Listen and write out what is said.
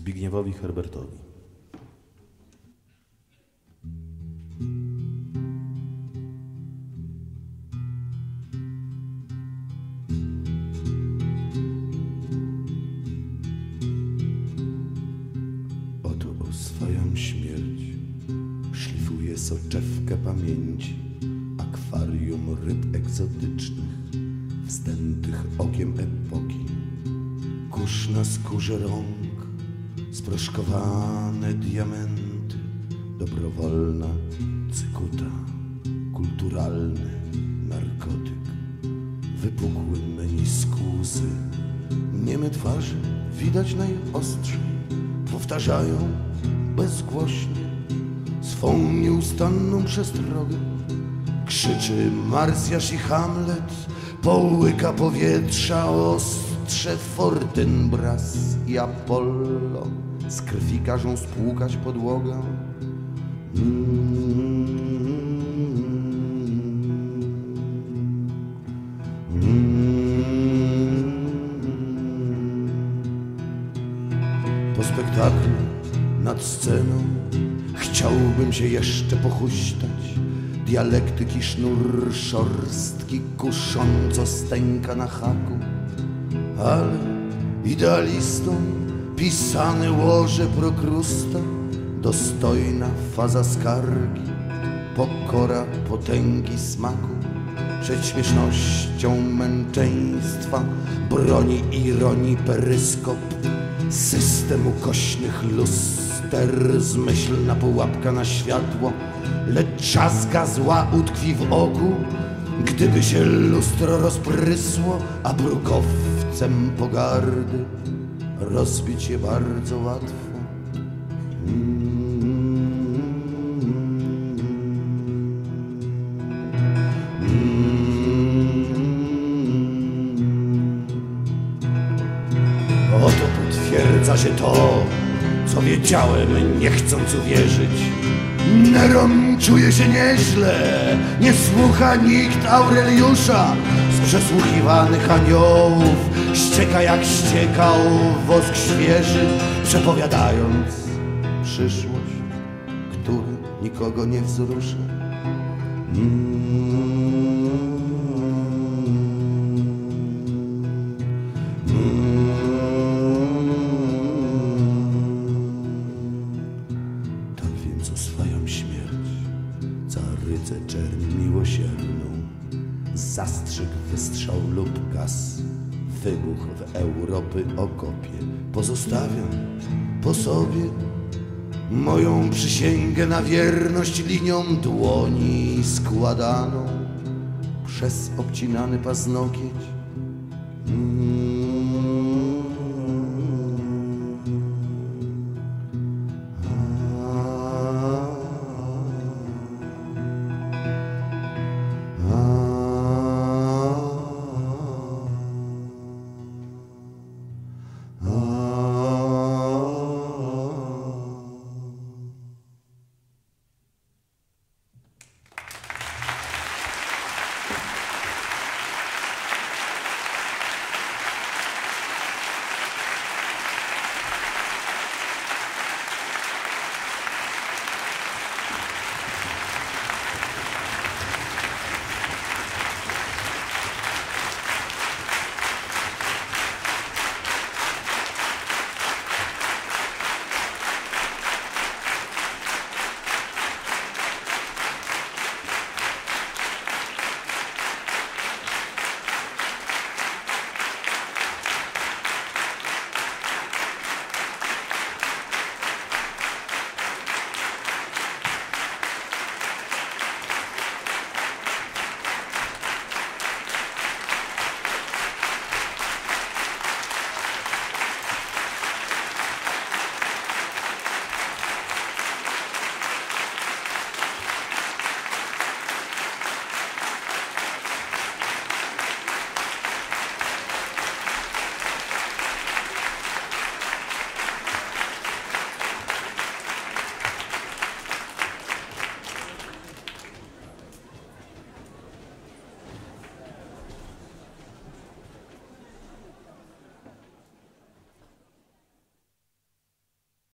Zbigniewowi Herbertowi. Oto oswajam śmierć, szlifuję soczewkę pamięci, akwarium ryb egzotycznych, wzdętych okiem epoki, kurz na skórze rąk, sproszkowane diamenty, dobrowolna cykuta, kulturalny narkotyk, wypukły meniskusy, nieme twarze widać najostrzej, powtarzają bezgłośnie swą nieustanną przestrogę. Krzyczy Marsjasz i Hamlet, połyka powietrza ostrze Fortynbras i Apollo. Z krwi każą spłukać podłogę. Po spektaklu nad sceną chciałbym się jeszcze pochuśtać. Dialektyki sznur szorstki kusząco stęka na haku, ale idealistą pisane łoże prokrusta, dostojna faza skargi, pokora potęgi smaku, przed śmiesznością męczeństwa, broni ironii peryskop, system ukośnych luster, zmyślna pułapka na światło, lecz czaszka zła utkwi w oku, gdyby się lustro rozprysło, a brukowcem pogardy rozbić je bardzo łatwo. Oto potwierdza się to, co wiedziałem, nie chcąc uwierzyć. Neron czuje się nieźle, nie słucha nikt Aureliusza. Z przesłuchiwanych aniołów ścieka jak ściekał wosk świeży, przepowiadając przyszłość, który nikogo nie wzrusza. Tak więc oswajam śmierć, za rydzę czerń miłosierną. Zastrzyk, wystrzał lub gaz, wybuch w Europy okopie. Pozostawiam po sobie moją przysięgę na wierność linią dłoni składaną przez obcinany paznokieć. Mm.